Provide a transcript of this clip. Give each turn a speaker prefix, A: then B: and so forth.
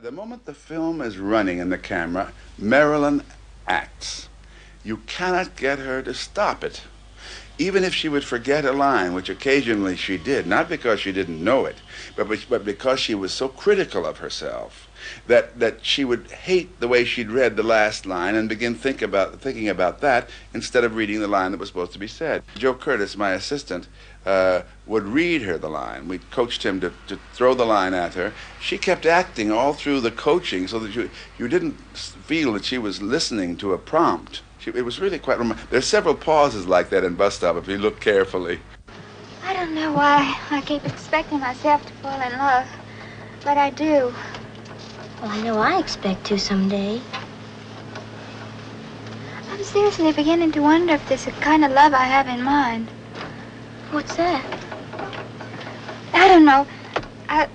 A: The moment the film is running in the camera, Marilyn acts. You cannot get her to stop it. Even if she would forget a line, which occasionally she did, not because she didn't know it, but, but because she was so critical of herself that, that she would hate the way she'd read the last line and begin think about, thinking about that instead of reading the line that was supposed to be said. Joe Curtis, my assistant, uh, would read her the line. We coached him to, to throw the line at her. She kept acting all through the coaching so that you, you didn't feel that she was listening to a prompt. She, it was really quite remarkable. There's several pauses like that in Bus Stop if you look carefully.
B: I don't know why I keep expecting myself to fall in love, but I do.
C: Well, I know I expect to someday.
B: I'm seriously beginning to wonder if there's a kind of love I have in mind.
C: What's that?
B: I don't know. I,